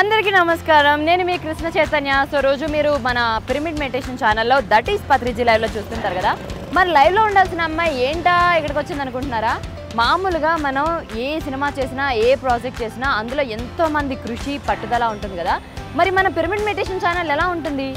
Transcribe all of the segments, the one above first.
అందరికీ నమస్కారం. నేను మీ కృష్ణ చైతన్య. సో రోజు మీరు మన పిరమిడ్ మెడిటేషన్ ఛానల్లో దట్ ఈస్ పత్రిజీ లైవ్లో చూస్తుంటారు కదా. మరి లైవ్లో ఉండాల్సిన అమ్మాయి ఏంటా? ఇక్కడికి వచ్చింది అనుకుంటున్నారా? మామూలుగా మనం ఏ సినిమా చేసినా ఏ ప్రాజెక్ట్ చేసినా అందులో ఎంతోమంది కృషి పట్టుదల ఉంటుంది కదా. మరి మన పిరమిడ్ మెడిటేషన్ ఛానల్ ఎలా ఉంటుంది?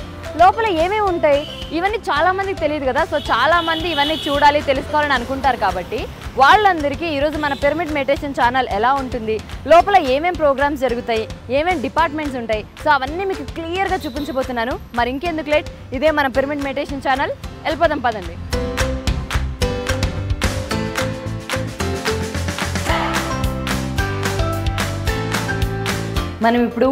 లోపల ఏమేమి ఉంటాయి? ఇవన్నీ చాలామందికి తెలియదు కదా. సో చాలామంది ఇవన్నీ చూడాలి తెలుసుకోవాలని అనుకుంటారు కాబట్టి వాళ్ళందరికీ ఈరోజు మన పిరమిడ్ మెడిటేషన్ ఛానల్ ఎలా ఉంటుంది? లోపల ఏమేమి ప్రోగ్రామ్స్ జరుగుతాయి? ఏమేమి డిపార్ట్మెంట్స్ ఉంటాయి? సో అవన్నీ మీకు క్లియర్గా చూపించబోతున్నాను. మరి ఇంకెందుకు లేట్? ఇదే మన పిరమిడ్ మెడిటేషన్ ఛానల్. వెళ్ళిపోదాం పదండి. మనం ఇప్పుడు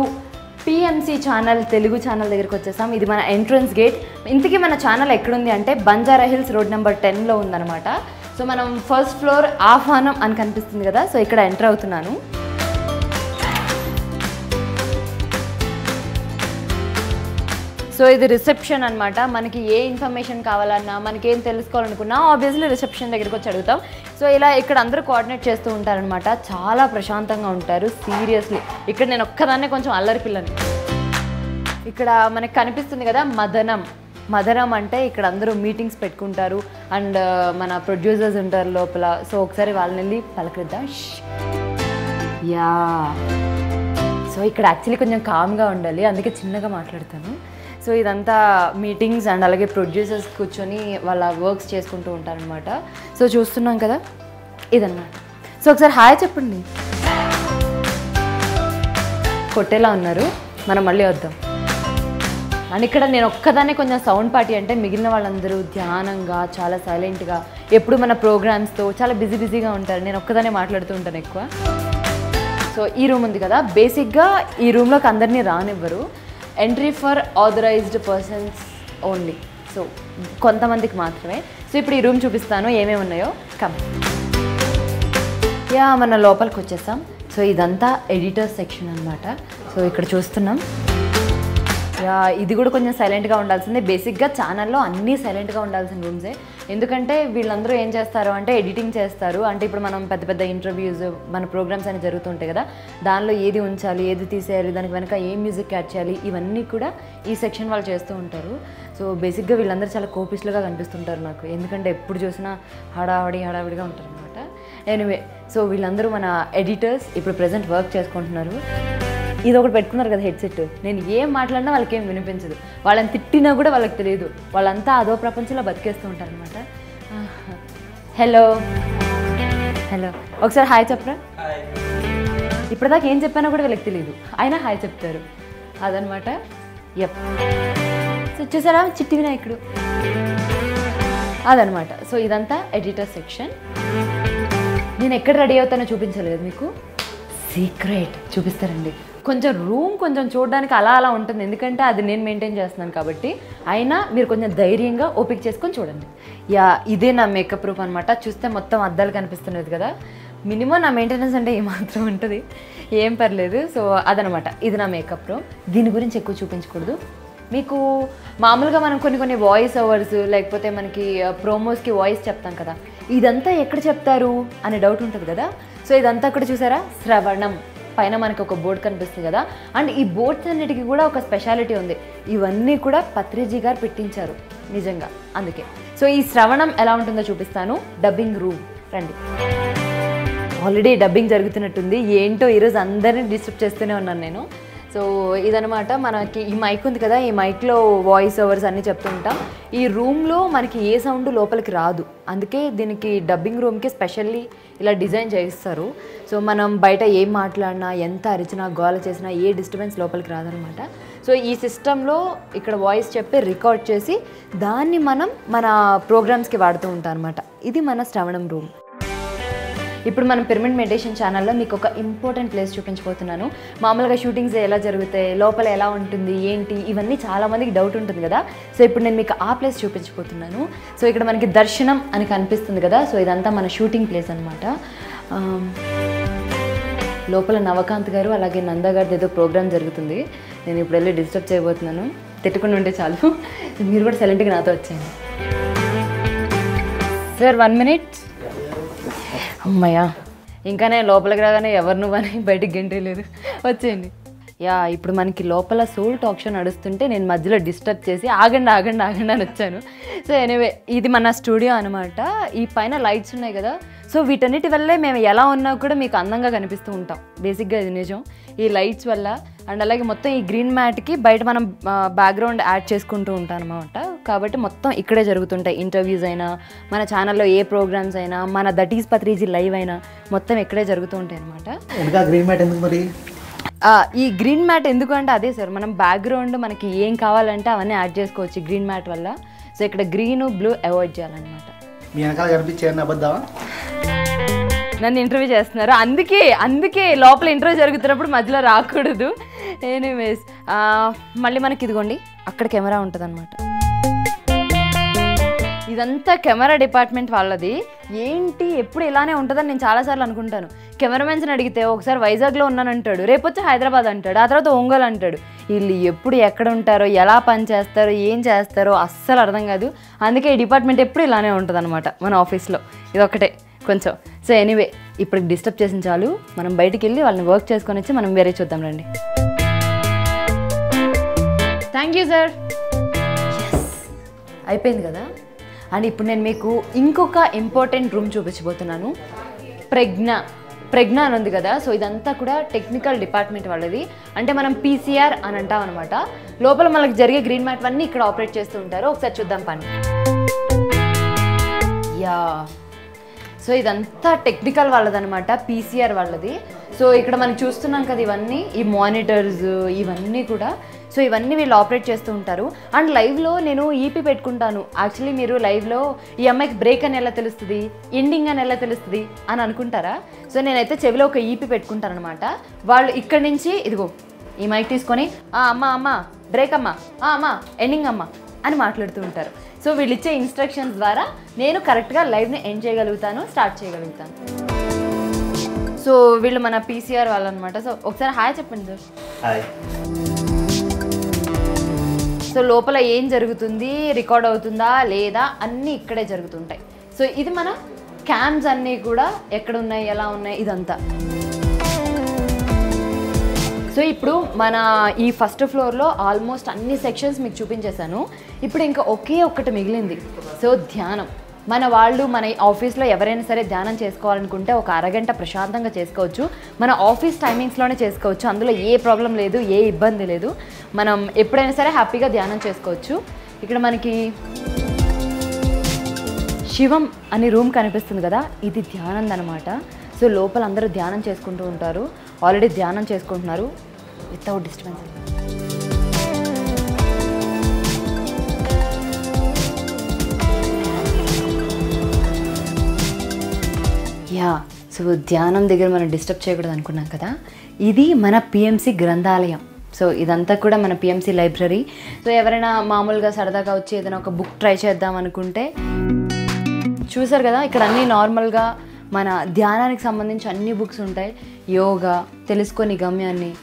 పిఎంసీ ఛానల్ తెలుగు ఛానల్ దగ్గరికి వచ్చేసాం. ఇది మన ఎంట్రన్స్ గేట్ ఇంతకీ మన ఛానల్ ఎక్కడుంది అంటే బంజారా హిల్స్ రోడ్ నెంబర్ టెన్లో ఉందన్నమాట. సో మనం ఫస్ట్ ఫ్లోర్ ఆహ్వానం అని కనిపిస్తుంది కదా. సో ఇక్కడ ఎంటర్ అవుతున్నాను. సో ఇది రిసెప్షన్ అనమాట మనకి ఏ ఇన్ఫర్మేషన్ కావాలన్నా మనకి ఏం తెలుసుకోవాలనుకున్నా ఆబ్వియస్లీ రిసెప్షన్ దగ్గరికి వచ్చి అడుగుతాం. సో ఇలా ఇక్కడ అందరూ కోఆర్డినేట్ చేస్తూ ఉంటారనమాట చాలా ప్రశాంతంగా ఉంటారు సీరియస్లీ ఇక్కడ నేను ఒక్కదాన్నే కొంచెం అల్లరి పిల్లని. ఇక్కడ మనకు కనిపిస్తుంది కదా మదనం. మదనం అంటే ఇక్కడ అందరూ మీటింగ్స్ పెట్టుకుంటారు. అండ్ uh, మన ప్రొడ్యూసర్స్ ఉంటారు లోపల. సో ఒకసారి వాళ్ళని వెళ్ళి పలకరిద్దాం. యా సో ఇక్కడ యాక్చువల్లీ కొంచెం కామ్గా ఉండాలి. అందుకే చిన్నగా మాట్లాడతాను. సో ఇదంతా మీటింగ్స్ అండ్ అలాగే ప్రొడ్యూసర్స్ కూర్చొని వాళ్ళ వర్క్స్ చేసుకుంటూ ఉంటారనమాట సో చూస్తున్నాం కదా ఇదన్నమాట. సో ఒకసారి హాయ్ చెప్పండి. కొట్టేలా ఉన్నారు మనం మళ్ళీ వద్దాం. అండ్ ఇక్కడ నేను ఒక్కదానే కొంచెం సౌండ్ పార్టీ అంటే మిగిలిన వాళ్ళందరూ ధ్యానంగా చాలా సైలెంట్గా ఎప్పుడు మన ప్రోగ్రామ్స్తో చాలా బిజీ బిజీగా ఉంటారు. నేను ఒక్కదానే మాట్లాడుతూ ఉంటాను ఎక్కువ. సో ఈ రూమ్ ఉంది కదా బేసిక్గా ఈ రూమ్లోకి అందరినీ రానివ్వరు. Entry for authorised persons only so కొంతమందికి మాత్రమే. సో ఇప్పుడు ఈ రూమ్ చూపిస్తాను. ఏమేమి ఉన్నాయో? కమ్ యా మన లోపలికి వచ్చేసాం. సో ఇదంతా ఎడిటర్ సెక్షన్ అన్నమాట. సో ఇక్కడ చూస్తున్నాం. యా ఇది కూడా కొంచెం సైలెంట్గా ఉండాల్సిందే. బేసిక్గా ఛానల్లో అన్నీ సైలెంట్గా ఉండాల్సిన రూమ్సే ఎందుకంటే వీళ్ళందరూ ఏం చేస్తారు అంటే ఎడిటింగ్ చేస్తారు. అంటే ఇప్పుడు మనం పెద్ద పెద్ద ఇంటర్వ్యూస్ మన ప్రోగ్రామ్స్ అని జరుగుతుంటాయి కదా దానిలో ఏది ఉంచాలి ఏది తీసేయాలి దానికి వెనక ఏ మ్యూజిక్ యాడ్ చేయాలి ఇవన్నీ కూడా ఈ సెక్షన్ వాళ్ళు చేస్తూ ఉంటారు. సో బేసిక్గా వీళ్ళందరూ చాలా కోపిస్లుగా కనిపిస్తుంటారు నాకు. ఎందుకంటే ఎప్పుడు చూసినా హడావడి హడావిడిగా ఉంటారు అనమాట ఎనివే సో వీళ్ళందరూ మన ఎడిటర్స్ ఇప్పుడు ప్రజెంట్ వర్క్ చేసుకుంటున్నారు. ఇది ఒకటి పెట్టుకున్నారు కదా హెడ్సెట్ నేను ఏం మాట్లాడినా వాళ్ళకి ఏం వినిపించదు. వాళ్ళని తిట్టినా కూడా వాళ్ళకి తెలియదు. వాళ్ళంతా అదో ప్రపంచంలో బతికేస్తూ ఉంటారు అనమాట హలో. హలో. ఒకసారి హాయ్ చెప్పరా? ఇప్పటిదాకా ఏం చెప్పానో కూడా వీళ్ళకి తెలియదు. అయినా హాయ్ చెప్తారు. అదనమాట ఎప్ సో చూసారా చిట్టి వినాయకుడు? అదనమాట సో ఇదంతా ఎడిటర్ సెక్షన్. నేను ఎక్కడ రెడీ అవుతానో చూపించలేదు మీకు. సీక్రెట్. చూపిస్తారండి. కొంచెం రూమ్ కొంచెం చూడడానికి అలా అలా ఉంటుంది. ఎందుకంటే అది నేను మెయింటైన్ చేస్తున్నాను కాబట్టి. అయినా మీరు కొంచెం ధైర్యంగా ఓపిక చేసుకొని చూడండి. యా ఇదే నా మేకప్ రూప్ అనమాట చూస్తే మొత్తం అద్దాలు కనిపిస్తున్నది కదా. మినిమం నా మెయింటెనెన్స్ అంటే ఏమాత్రం ఉంటుంది. ఏం పర్లేదు. సో అదనమాట ఇది నా మేకప్ రూమ్ దీని గురించి ఎక్కువ చూపించకూడదు. మీకు మామూలుగా మనం కొన్ని కొన్ని వాయిస్ ఓవర్స్ లేకపోతే మనకి ప్రోమోస్కి వాయిస్ చెప్తాం కదా. ఇదంతా ఎక్కడ చెప్తారు? అనే డౌట్ ఉంటుంది కదా. సో ఇదంతా అక్కడ చూసారా? శ్రవణం. పైన మనకి ఒక బోర్డు కనిపిస్తుంది కదా. అండ్ ఈ బోర్డ్స్ అన్నిటికీ కూడా ఒక స్పెషాలిటీ ఉంది. ఇవన్నీ కూడా పత్రిజీ గారు పెట్టించారు. నిజంగా. అందుకే. సో ఈ శ్రవణం ఎలా ఉంటుందో చూపిస్తాను. Dubbing room. రండి. ఆల్రెడీ డబ్బింగ్ జరుగుతున్నట్టుంది. ఏంటో ఈరోజు అందరినీ డిస్టర్బ్ చేస్తూనే ఉన్నాను నేను. సో ఇదనమాట మనకి ఈ మైక్ ఉంది కదా ఈ మైక్లో వాయిస్ ఓవర్స్ అన్నీ చెప్తుంటాం. ఈ రూమ్లో మనకి ఏ సౌండ్ లోపలికి రాదు. అందుకే దీనికి డబ్బింగ్ రూమ్కి స్పెషల్లీ ఇలా డిజైన్ చేయిస్తారు. సో మనం బయట ఏం మాట్లాడినా ఎంత అరిచినా గోల చేసినా ఏ డిస్టర్బెన్స్ లోపలికి రాదనమాట. సో ఈ సిస్టంలో ఇక్కడ వాయిస్ చెప్పి రికార్డ్ చేసి దాన్ని మనం మన ప్రోగ్రామ్స్కి వాడుతూ ఉంటాం అనమాట ఇది మన శ్రవణం రూమ్ ఇప్పుడు మనం పిరమిడ్ మెడిటేషన్ ఛానల్లో మీకు ఒక ఇంపార్టెంట్ ప్లేస్ చూపించబోతున్నాను. మామూలుగా షూటింగ్స్ ఎలా జరుగుతాయి లోపల ఎలా ఉంటుంది ఏంటి ఇవన్నీ చాలామందికి డౌట్ ఉంటుంది కదా. సో ఇప్పుడు నేను మీకు ఆ ప్లేస్ చూపించబోతున్నాను. సో ఇక్కడ మనకి దర్శనం అని కనిపిస్తుంది కదా. సో ఇదంతా మన షూటింగ్ ప్లేస్ అనమాట లోపల నవకాంత్ గారు అలాగే నంద గారిది ఏదో ప్రోగ్రామ్ జరుగుతుంది. నేను ఇప్పుడు వెళ్ళి డిస్టర్బ్ చేయబోతున్నాను. తిట్టుకుని ఉంటే చాలు. మీరు కూడా సైలెంట్గా నాతో వచ్చేయండి. సార్ వన్ మినిట్ అమ్మయ్యా. ఇంకా నేను లోపలికి రాగానే ఎవరు నువ్వు అని బయటికి గంటలేదు వచ్చేయండి. యా ఇప్పుడు మనకి లోపల సోల్ టాక్ షో నడుస్తుంటే నేను మధ్యలో డిస్టర్బ్ చేసి ఆగండి ఆగండి ఆగండి అని వచ్చాను. సో ఎనీవే ఇది మన స్టూడియో అనమాట ఈ పైన లైట్స్ ఉన్నాయి కదా. సో వీటన్నిటి వల్లే మేము ఎలా ఉన్నా కూడా మీకు అందంగా కనిపిస్తూ ఉంటాం. బేసిక్గా ఇది నిజం. ఈ లైట్స్ వల్ల అండ్ అలాగే మొత్తం ఈ గ్రీన్ మ్యాట్కి బయట మనం బ్యాక్గ్రౌండ్ యాడ్ చేసుకుంటూ ఉంటాం అనమాట కాబట్టి మొత్తం ఇక్కడే జరుగుతుంటాయి ఇంటర్వ్యూస్ అయినా మన ఛానల్లో ఏ ప్రోగ్రామ్స్ అయినా మన దట్ ఈస్ పత్రిజీ లైవ్ అయినా మొత్తం ఇక్కడే జరుగుతూ ఉంటాయి అనమాట ఈ గ్రీన్ మ్యాట్ ఎందుకు అంటే అదే సార్ మనం బ్యాక్గ్రౌండ్ మనకి ఏం కావాలంటే అవన్నీ యాడ్ చేసుకోవచ్చు గ్రీన్ మ్యాట్ వల్ల. సో ఇక్కడ గ్రీన్ బ్లూ అవాయిడ్ చేయాలన్నమాట. మీ వెనకాల నన్ను ఇంటర్వ్యూ చేస్తున్నారు. అందుకే అందుకే లోపల ఇంటర్వ్యూ జరుగుతున్నప్పుడు మధ్యలో రాకూడదు. ఎనీవేస్ మళ్ళీ మనకి ఇదిగోండి అక్కడ కెమెరా ఉంటుంది ఇదంతా కెమెరా డిపార్ట్మెంట్ వాళ్ళది. ఏంటి ఎప్పుడు ఇలానే ఉంటుందని నేను చాలాసార్లు అనుకుంటాను. కెమెరామెన్స్ని అడిగితే ఒకసారి వైజాగ్లో ఉన్నానంటాడు రేపు వచ్చి హైదరాబాద్ అంటాడు ఆ తర్వాత ఒంగోలు అంటాడు. వీళ్ళు ఎప్పుడు ఎక్కడ ఉంటారో ఎలా పని చేస్తారో ఏం చేస్తారో అస్సలు అర్థం కాదు. అందుకే ఈ డిపార్ట్మెంట్ ఎప్పుడు ఇలానే ఉంటుంది మన ఆఫీస్లో. ఇది ఒకటే కొంచెం. సో ఎనీవే ఇప్పుడు డిస్టర్బ్ చేసిన చాలు. మనం బయటికి వెళ్ళి వాళ్ళని వర్క్ చేసుకొని వచ్చి మనం వేరే చూద్దాం రండి. థ్యాంక్ యూ సార్ అయిపోయింది కదా? అండ్ ఇప్పుడు నేను మీకు ఇంకొక ఇంపార్టెంట్ రూమ్ చూపించబోతున్నాను. ప్రజ్ఞ ప్రజ్ఞ అని ఉంది కదా సో ఇదంతా కూడా టెక్నికల్ డిపార్ట్మెంట్ వాళ్ళది. అంటే మనం పీసీఆర్ అని అంటాం అనమాట లోపల మనకు జరిగే గ్రీన్ మ్యాట్ అన్నీ ఇక్కడ ఆపరేట్ చేస్తూ ఉంటారు. ఒకసారి చూద్దాం పని. యా. సో ఇదంతా టెక్నికల్ వాళ్ళదనమాట పీసీఆర్ వాళ్ళది. సో ఇక్కడ మనం చూస్తున్నాం కదా ఇవన్నీ ఈ మానిటర్స్ ఇవన్నీ కూడా. సో ఇవన్నీ వీళ్ళు ఆపరేట్ చేస్తూ ఉంటారు. అండ్ లైవ్లో నేను ఈపీ పెట్టుకుంటాను. యాక్చువల్లీ మీరు లైవ్లో ఈ అమ్మాయికి బ్రేక్ అని ఎలా తెలుస్తుంది? ఎండింగ్ అని ఎలా తెలుస్తుంది? అని అనుకుంటారా? సో నేనైతే చెవిలో ఒక ఈపీ పెట్టుకుంటాను అనమాట వాళ్ళు ఇక్కడి నుంచి ఇదిగో ఈ మైక్ తీసుకొని "ఆ, అమ్మ అమ్మ బ్రేక్ అమ్మ "ఆ, అమ్మ ఎండింగ్ అమ్మ అని మాట్లాడుతూ ఉంటారు. సో వీళ్ళు ఇచ్చే ఇన్స్ట్రక్షన్స్ ద్వారా నేను కరెక్ట్గా లైవ్ని ఎండ్ చేయగలుగుతాను స్టార్ట్ చేయగలుగుతాను. సో వీళ్ళు మన పీసీఆర్ వాళ్ళు అనమాట సో ఒకసారి హాయ్ చెప్పండి సార్. హాయ్. సో లోపల ఏం జరుగుతుంది? రికార్డ్ అవుతుందా? లేదా? అన్నీ ఇక్కడే జరుగుతుంటాయి. సో ఇది మన క్యామ్స్ అన్నీ కూడా ఎక్కడ ఉన్నాయి ఎలా ఉన్నాయి? ఇదంతా. సో ఇప్పుడు మన ఈ ఫస్ట్ ఫ్లోర్లో ఆల్మోస్ట్ అన్ని సెక్షన్స్ మీకు చూపించేశాను. ఇప్పుడు ఇంకా ఒకే ఒక్కటి మిగిలింది. సో ధ్యానం. మన వాళ్ళు మన ఆఫీస్లో ఎవరైనా సరే ధ్యానం చేసుకోవాలనుకుంటే ఒక అరగంట ప్రశాంతంగా చేసుకోవచ్చు. మన ఆఫీస్ టైమింగ్స్లోనే చేసుకోవచ్చు. అందులో ఏ ప్రాబ్లం లేదు ఏ ఇబ్బంది లేదు. మనం ఎప్పుడైనా సరే హ్యాపీగా ధ్యానం చేసుకోవచ్చు. ఇక్కడ మనకి శివం అనే రూమ్ కనిపిస్తుంది కదా ఇది ధ్యానం అనమాట సో లోపల అందరూ ధ్యానం చేసుకుంటూ ఉంటారు. ఆల్రెడీ ధ్యానం చేసుకుంటున్నారు. Without disturbance yeah. సో ధ్యానం దగ్గర మనం డిస్టర్బ్ చేయకూడదు అనుకున్నాం కదా. ఇది మన పిఎంసి గ్రంథాలయం. సో ఇదంతా కూడా మన పిఎంసి లైబ్రరీ సో ఎవరైనా మామూలుగా సరదాగా వచ్చి ఏదైనా ఒక బుక్ ట్రై చేద్దాం అనుకుంటే చూసారు కదా ఇక్కడ అన్నీ నార్మల్గా మన ధ్యానానికి సంబంధించి అన్ని బుక్స్ ఉంటాయి. యోగా తెలుసుకొని గమ్యాన్ని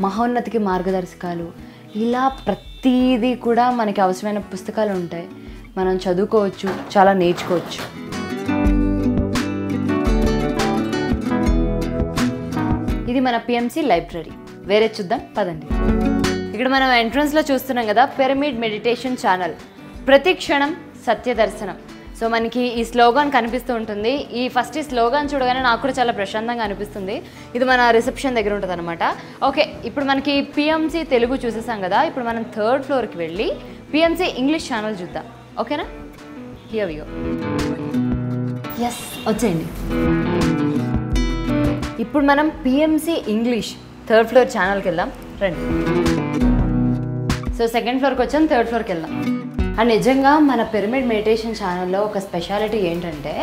మహోన్నతికి మార్గదర్శకాలు. ఇలా ప్రతిదీ కూడా మనకి అవసరమైన పుస్తకాలు ఉంటాయి. మనం చదువుకోవచ్చు చాలా నేర్చుకోవచ్చు. మన పిఎంసి లైబ్రరీ. వేరే చూద్దాం పదండి. ఇక్కడ మనం ఎంట్రన్స్లో చూస్తున్నాం కదా పిరమిడ్ మెడిటేషన్ ఛానల్ ప్రతి క్షణం సత్య దర్శనం సో మనకి ఈ స్లోగాన్ కనిపిస్తూ ఉంటుంది. ఈ ఫస్ట్ ఈ స్లోగాన్ చూడగానే నాకు కూడా చాలా ప్రశాంతంగా అనిపిస్తుంది. ఇది మన రిసెప్షన్ దగ్గర ఉంటుంది అనమాట ఓకే ఇప్పుడు మనకి పిఎంసి తెలుగు చూసేసాం కదా. ఇప్పుడు మనం థర్డ్ ఫ్లోర్కి వెళ్ళి పిఎంసి ఇంగ్లీష్ ఛానల్ చూద్దాం. ఓకేనా? హియర్ యూ ఎస్ వచ్చేయండి. ఇప్పుడు మనం పిఎంసి ఇంగ్లీష్ థర్డ్ ఫ్లోర్ ఛానల్కి వెళ్దాం. రండి. సో సెకండ్ ఫ్లోర్కి వచ్చాం థర్డ్ ఫ్లోర్కి వెళ్దాం. అండ్ నిజంగా మన పిరమిడ్ మెడిటేషన్ ఛానల్లో ఒక స్పెషాలిటీ ఏంటంటే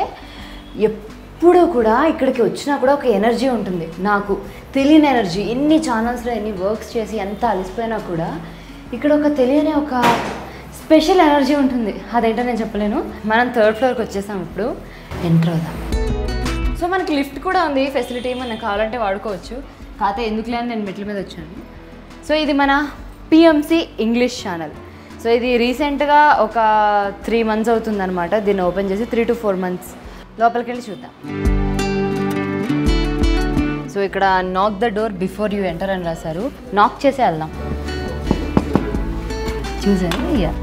ఎప్పుడు కూడా ఇక్కడికి వచ్చినా కూడా ఒక ఎనర్జీ ఉంటుంది. నాకు తెలియని ఎనర్జీ ఎన్ని ఛానల్స్లో ఎన్ని వర్క్స్ చేసి ఎంత అలసిపోయినా కూడా ఇక్కడ ఒక తెలియని ఒక స్పెషల్ ఎనర్జీ ఉంటుంది. అదేంటో నేను చెప్పలేను. మనం థర్డ్ ఫ్లోర్కి వచ్చేసాం ఇప్పుడు. ఎంటర్ అవుదాం సో మనకి లిఫ్ట్ కూడా ఉంది ఫెసిలిటీ మనకు కావాలంటే వాడుకోవచ్చు. కాకపోతే ఎందుకులే అని నేను మెట్ల మీద వచ్చాను. సో ఇది మన పిఎంసి ఇంగ్లీష్ ఛానల్ సో ఇది రీసెంట్గా ఒక త్రీ మంత్స్ అవుతుందన్నమాట. దీన్ని ఓపెన్ చేసి త్రీ టు ఫోర్ మంత్స్ లోపలికి వెళ్ళి చూద్దాం. సో ఇక్కడ knock the door before you enter అని రాశారు. నాక్ చేసే వెళ్దాం. చూసారు? ఇయర్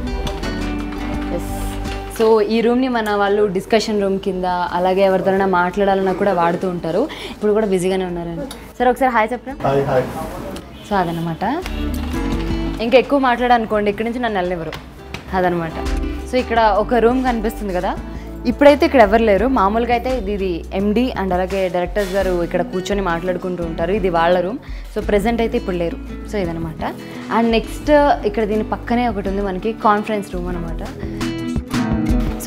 సో ఈ రూమ్ని మన వాళ్ళు డిస్కషన్ రూమ్ కింద అలాగే ఎవరితోనైనా మాట్లాడాలన్నా కూడా వాడుతూ ఉంటారు. ఇప్పుడు కూడా బిజీగానే ఉన్నారండి. సరే ఒకసారి హాయ్ చెప్పరా? హాయ్ సో అదనమాట ఇంకా ఎక్కువ మాట్లాడనుకోండి ఇక్కడి నుంచి నన్ను వెళ్ళనివ్వరు. అదనమాట సో ఇక్కడ ఒక రూమ్ కనిపిస్తుంది కదా. ఇప్పుడైతే ఇక్కడ ఎవరు లేరు. మామూలుగా అయితే ఇది ఇది ఎండి అండ్ అలాగే డైరెక్టర్స్ గారు ఇక్కడ కూర్చొని మాట్లాడుకుంటూ ఉంటారు. ఇది వాళ్ళ రూమ్ సో ప్రెసెంట్ అయితే ఇప్పుడు లేరు. సో ఇదనమాట అండ్ నెక్స్ట్ ఇక్కడ దీని పక్కనే ఒకటి ఉంది మనకి కాన్ఫరెన్స్ రూమ్ అనమాట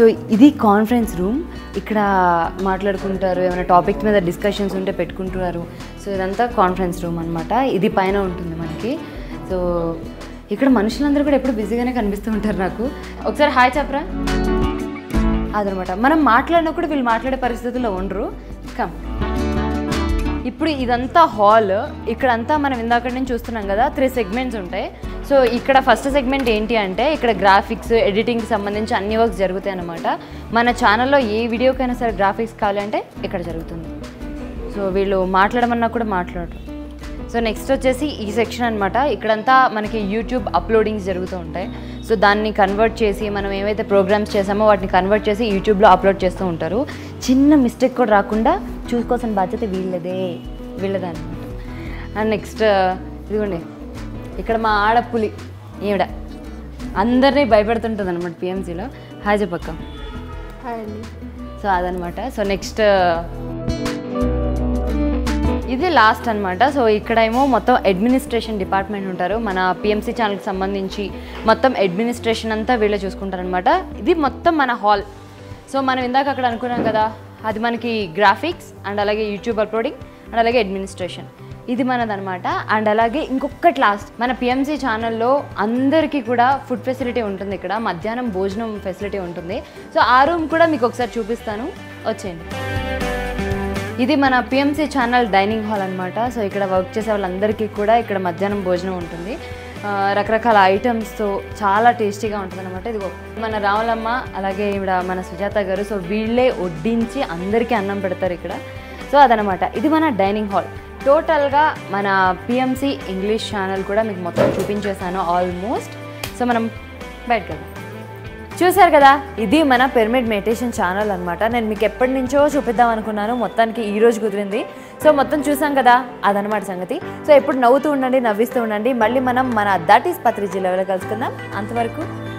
సో ఇది కాన్ఫరెన్స్ రూమ్ ఇక్కడ మాట్లాడుకుంటారు ఏమైనా టాపిక్ మీద డిస్కషన్స్ ఉంటే పెట్టుకుంటున్నారు. సో ఇదంతా కాన్ఫరెన్స్ రూమ్ అనమాట ఇది పైన ఉంటుంది మనకి. సో ఇక్కడ మనుషులందరూ కూడా ఎప్పుడు బిజీగానే కనిపిస్తూ ఉంటారు నాకు. ఒకసారి హాయ్ చెప్పరా? అదనమాట. మనం మాట్లాడినప్పుడు కూడా వీళ్ళు మాట్లాడే పరిస్థితుల్లో ఉండరు. కమ్ ఇప్పుడు ఇదంతా హాల్ ఇక్కడంతా మనం ఇందాక నుంచి చూస్తున్నాం కదా త్రీ సెగ్మెంట్స్ ఉంటాయి. సో ఇక్కడ ఫస్ట్ సెగ్మెంట్ ఏంటి అంటే ఇక్కడ గ్రాఫిక్స్ ఎడిటింగ్కి సంబంధించి అన్ని వర్క్స్ జరుగుతాయి అన్నమాట. మన ఛానల్లో ఏ వీడియోకైనా సరే గ్రాఫిక్స్ కావాలంటే ఇక్కడ జరుగుతుంది. సో వీళ్ళు మాట్లాడమన్నా కూడా మాట్లాడరు. సో నెక్స్ట్ వచ్చేసి ఈ సెక్షన్ అనమాట ఇక్కడంతా మనకి యూట్యూబ్ అప్లోడింగ్స్ జరుగుతూ ఉంటాయి. సో దాన్ని కన్వర్ట్ చేసి మనం ఏవైతే ప్రోగ్రామ్స్ చేసామో వాటిని కన్వర్ట్ చేసి యూట్యూబ్లో అప్లోడ్ చేస్తూ ఉంటారు. చిన్న మిస్టేక్ కూడా రాకుండా చూసుకోవాల్సిన బాధ్యత వీళ్ళదే వీళ్ళదే అనమాట అండ్ నెక్స్ట్ ఇదిగోండి. ఇక్కడ మా ఆడపులి ఈవిడ. అందరినీ భయపెడుతుంటుంది అనమాట పిఎంసీలో హాయ్ చెప్పక్క సో అదనమాట సో నెక్స్ట్ ఇది లాస్ట్ అన్నమాట. సో ఇక్కడేమో మొత్తం అడ్మినిస్ట్రేషన్ డిపార్ట్మెంట్ ఉంటారు. మన పిఎంసీ ఛానల్కి సంబంధించి మొత్తం అడ్మినిస్ట్రేషన్ అంతా వీళ్ళే చూసుకుంటారనమాట ఇది మొత్తం మన హాల్ సో మనం ఇందాక అక్కడ అనుకున్నాం కదా అది మనకి గ్రాఫిక్స్ అండ్ అలాగే యూట్యూబ్ అప్లోడింగ్ అండ్ అలాగే అడ్మినిస్ట్రేషన్ ఇది మనదనమాట. అండ్ అలాగే ఇంకొకటి లాస్ట్ మన పిఎంసీ ఛానల్లో అందరికీ కూడా ఫుడ్ ఫెసిలిటీ ఉంటుంది ఇక్కడ. మధ్యాహ్నం భోజనం ఫెసిలిటీ ఉంటుంది. సో ఆ రూమ్ కూడా మీకు ఒకసారి చూపిస్తాను. వచ్చేయండి. ఇది మన పిఎంసీ ఛానల్ డైనింగ్ హాల్ అనమాట సో ఇక్కడ వర్క్ చేసే వాళ్ళందరికీ కూడా ఇక్కడ మధ్యాహ్నం భోజనం ఉంటుంది. రకరకాల ఐటమ్స్తో చాలా టేస్టీగా ఉంటుంది అనమాట మన రావులమ్మ అలాగే ఇక్కడ మన సుజాత గారు. సో వీళ్ళే వడ్డించి అందరికీ అన్నం పెడతారు ఇక్కడ. సో అదనమాట ఇది మన డైనింగ్ హాల్ టోటల్గా మన పిఎంసీ ఇంగ్లీష్ ఛానల్ కూడా మీకు మొత్తం చూపించేశాను ఆల్మోస్ట్ సో మనం బయటకు చూసారు కదా? ఇది మన పిరమిడ్ మెడిటేషన్ ఛానల్ అనమాట నేను మీకు ఎప్పటి నుంచో చూపిద్దాం అనుకున్నాను. మొత్తానికి ఈ రోజు కుదిరింది. సో మొత్తం చూసాం కదా? అదనమాట సంగతి. సో ఎప్పుడు నవ్వుతూ ఉండండి నవ్విస్తూ ఉండండి. మళ్ళీ మనం మన దట్ ఈస్ పత్రిజీ లెవెల్ కలుసుకుందాం. అంతవరకు